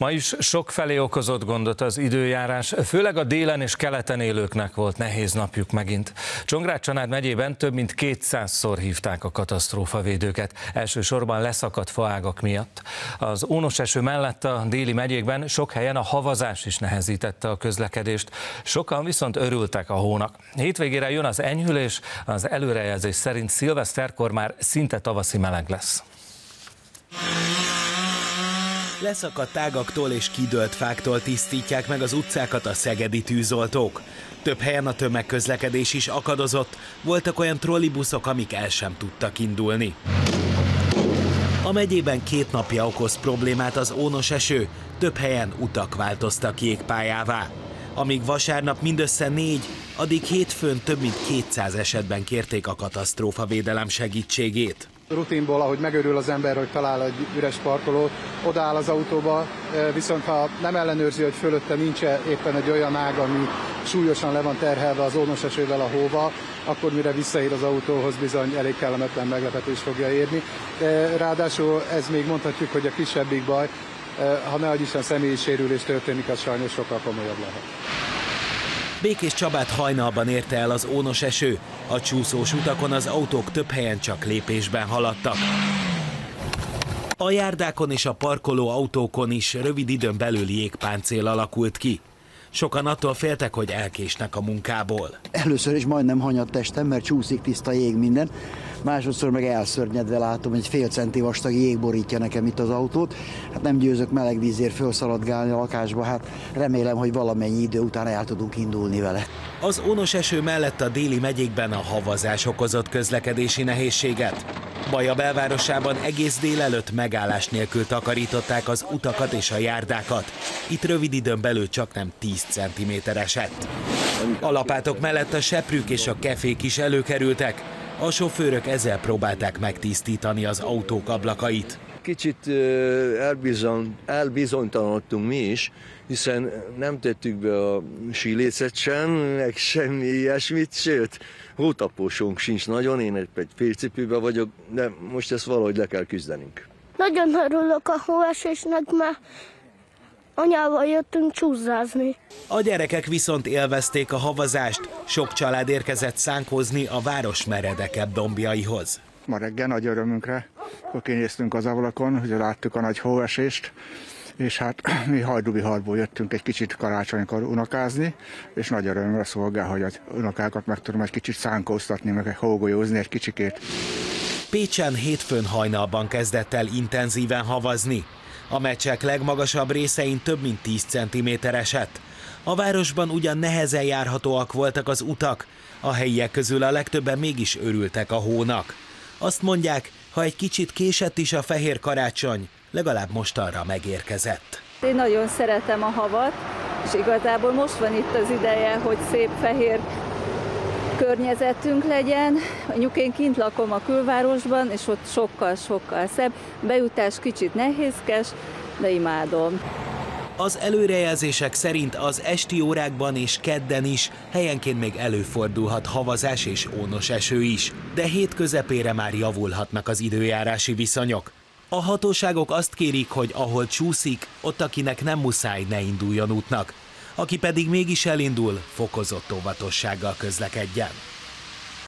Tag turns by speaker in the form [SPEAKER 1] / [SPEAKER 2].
[SPEAKER 1] Ma is sok felé okozott gondot az időjárás, főleg a délen és keleten élőknek volt nehéz napjuk megint. Csongrád Csanád megyében több mint 200-szor hívták a katasztrófavédőket, elsősorban leszakadt faágak miatt. Az ónos eső mellett a déli megyékben sok helyen a havazás is nehezítette a közlekedést, sokan viszont örültek a hónak. Hétvégére jön az enyhülés, az előrejelzés szerint szilveszterkor már szinte tavaszi meleg lesz.
[SPEAKER 2] Leszakadt tágaktól és kidőlt fáktól tisztítják meg az utcákat a szegedi tűzoltók. Több helyen a tömegközlekedés is akadozott, voltak olyan trollibuszok, amik el sem tudtak indulni. A megyében két napja okoz problémát az ónos eső, több helyen utak változtak jégpályává. Amíg vasárnap mindössze négy, addig hétfőn több mint 200 esetben kérték a katasztrófavédelem segítségét
[SPEAKER 3] rutinból, ahogy megörül az ember, hogy talál egy üres parkolót, odaáll az autóba, viszont ha nem ellenőrzi, hogy fölötte nincs éppen egy olyan ág, ami súlyosan le van terhelve az ónos esővel a hóba, akkor mire visszaér az autóhoz bizony elég kellemetlen meglepetés fogja érni. Ráadásul ez még mondhatjuk, hogy a kisebbik baj, ha ne Isten személyi sérülés történik, az sajnos sokkal komolyabb lehet.
[SPEAKER 2] Békés Csabát hajnalban érte el az ónos eső. A csúszós utakon az autók több helyen csak lépésben haladtak. A járdákon és a parkoló autókon is rövid időn belül jégpáncél alakult ki. Sokan attól féltek, hogy elkésnek a munkából.
[SPEAKER 4] Először is majdnem hanyat testem, mert csúszik tiszta jég minden. Másodszor meg elszörnyedve látom, hogy fél centi vastag jég borítja nekem itt az autót. Hát nem győzök meleg vízért felszaladgálni a lakásba, hát remélem, hogy valamennyi idő után el tudunk indulni vele.
[SPEAKER 2] Az ónos eső mellett a déli megyékben a havazás okozott közlekedési nehézséget. Baja belvárosában egész délelőtt megállás nélkül takarították az utakat és a járdákat. Itt rövid időn belül csak nem 10 cm esett. A lapátok mellett a seprűk és a kefék is előkerültek. A sofőrök ezzel próbálták megtisztítani az autók ablakait.
[SPEAKER 5] Kicsit elbizony, elbizonytalanodtunk mi is, hiszen nem tettük be a sílécet sem, meg semmi ilyesmit, sőt, hótapósónk sincs nagyon, én egy félcipőbe vagyok, de most ezt valahogy le kell küzdenünk.
[SPEAKER 6] Nagyon örülök a hóesésnek, mert anyával jöttünk csúszázni.
[SPEAKER 2] A gyerekek viszont élvezték a havazást, sok család érkezett szánkozni a város meredekebb dombjaihoz.
[SPEAKER 7] Ma reggel nagy örömünkre, akkor kinéztünk az ablakon, hogy láttuk a nagy hóesést, és hát mi hajdubiharból jöttünk egy kicsit karácsonykor unokázni, és nagy örömre szolgál, hogy az unokákat meg tudom egy kicsit szánkóztatni, meg hógolyózni egy kicsikét.
[SPEAKER 2] Pécsen hétfőn hajnalban kezdett el intenzíven havazni. A meccsek legmagasabb részein több mint 10 cm esett. A városban ugyan nehezen járhatóak voltak az utak, a helyiek közül a legtöbben mégis örültek a hónak. Azt mondják, ha egy kicsit késett is a fehér karácsony, legalább mostanra megérkezett.
[SPEAKER 8] Én nagyon szeretem a havat, és igazából most van itt az ideje, hogy szép fehér környezetünk legyen. Nyuként kint lakom a külvárosban, és ott sokkal-sokkal szebb. Bejutás kicsit nehézkes, de imádom.
[SPEAKER 2] Az előrejelzések szerint az esti órákban és kedden is helyenként még előfordulhat havazás és ónos eső is, de hét közepére már javulhatnak az időjárási viszonyok. A hatóságok azt kérik, hogy ahol csúszik, ott akinek nem muszáj ne induljon útnak, aki pedig mégis elindul, fokozott óvatossággal közlekedjen.